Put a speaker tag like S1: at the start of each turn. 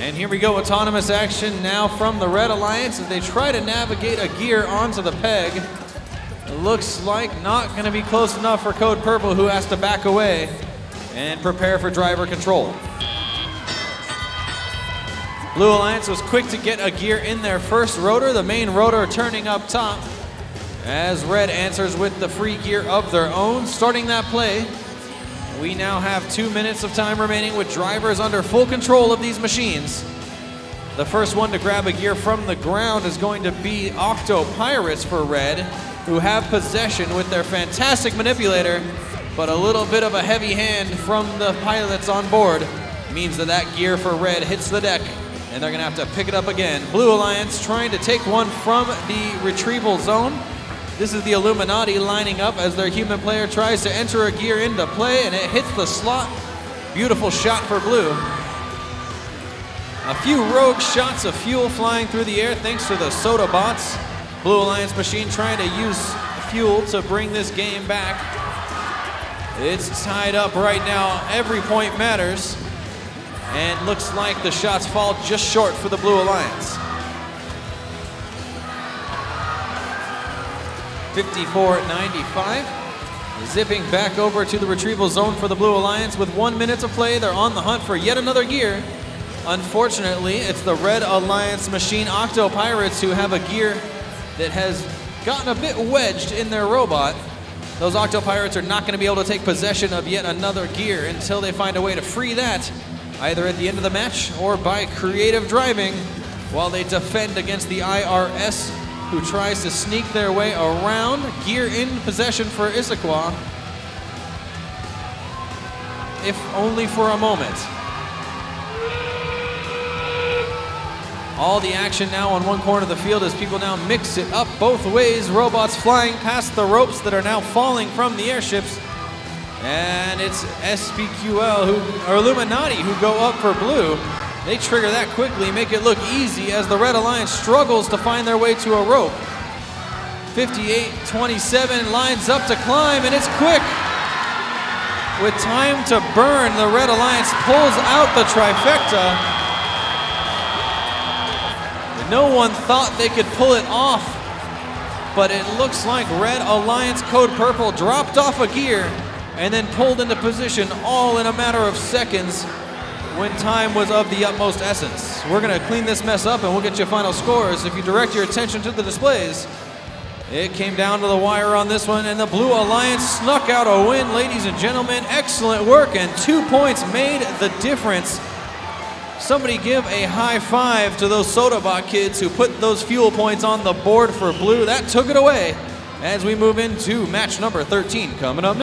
S1: And here we go, autonomous action now from the Red Alliance as they try to navigate a gear onto the peg. Looks like not going to be close enough for Code Purple, who has to back away and prepare for driver control. Blue Alliance was quick to get a gear in their first rotor, the main rotor turning up top. As Red answers with the free gear of their own, starting that play. We now have two minutes of time remaining with drivers under full control of these machines. The first one to grab a gear from the ground is going to be Octo Pirates for Red, who have possession with their fantastic manipulator, but a little bit of a heavy hand from the pilots on board means that that gear for Red hits the deck and they're going to have to pick it up again. Blue Alliance trying to take one from the retrieval zone. This is the Illuminati lining up as their human player tries to enter a gear into play and it hits the slot. Beautiful shot for Blue. A few rogue shots of fuel flying through the air thanks to the soda bots. Blue Alliance machine trying to use fuel to bring this game back. It's tied up right now. Every point matters. And looks like the shots fall just short for the Blue Alliance. 54-95. Zipping back over to the retrieval zone for the Blue Alliance with one minute to play. They're on the hunt for yet another gear. Unfortunately, it's the Red Alliance machine Octo Pirates who have a gear that has gotten a bit wedged in their robot. Those Octo Pirates are not going to be able to take possession of yet another gear until they find a way to free that, either at the end of the match or by creative driving, while they defend against the IRS who tries to sneak their way around. Gear in possession for Issaquah. If only for a moment. All the action now on one corner of the field as people now mix it up both ways. Robots flying past the ropes that are now falling from the airships. And it's SPQL who, or Illuminati who go up for blue. They trigger that quickly, make it look easy as the Red Alliance struggles to find their way to a rope. 58-27 lines up to climb, and it's quick. With time to burn, the Red Alliance pulls out the trifecta. No one thought they could pull it off, but it looks like Red Alliance Code Purple dropped off a gear and then pulled into position all in a matter of seconds when time was of the utmost essence. We're going to clean this mess up and we'll get you final scores. If you direct your attention to the displays, it came down to the wire on this one, and the Blue Alliance snuck out a win, ladies and gentlemen. Excellent work, and two points made the difference. Somebody give a high five to those Sodabot kids who put those fuel points on the board for Blue. That took it away as we move into match number 13 coming up